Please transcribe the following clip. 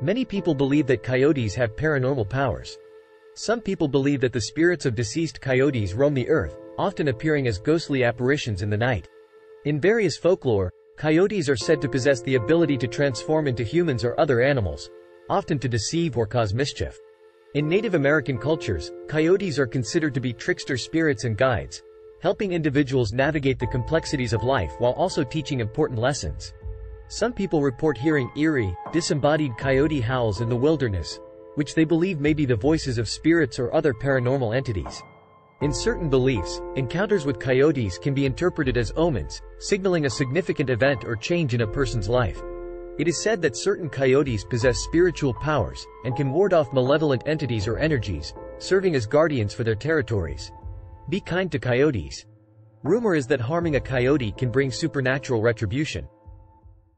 Many people believe that coyotes have paranormal powers. Some people believe that the spirits of deceased coyotes roam the earth, often appearing as ghostly apparitions in the night. In various folklore, coyotes are said to possess the ability to transform into humans or other animals, often to deceive or cause mischief. In Native American cultures, coyotes are considered to be trickster spirits and guides, helping individuals navigate the complexities of life while also teaching important lessons. Some people report hearing eerie, disembodied coyote howls in the wilderness, which they believe may be the voices of spirits or other paranormal entities. In certain beliefs, encounters with coyotes can be interpreted as omens, signaling a significant event or change in a person's life. It is said that certain coyotes possess spiritual powers and can ward off malevolent entities or energies, serving as guardians for their territories. Be kind to coyotes. Rumor is that harming a coyote can bring supernatural retribution.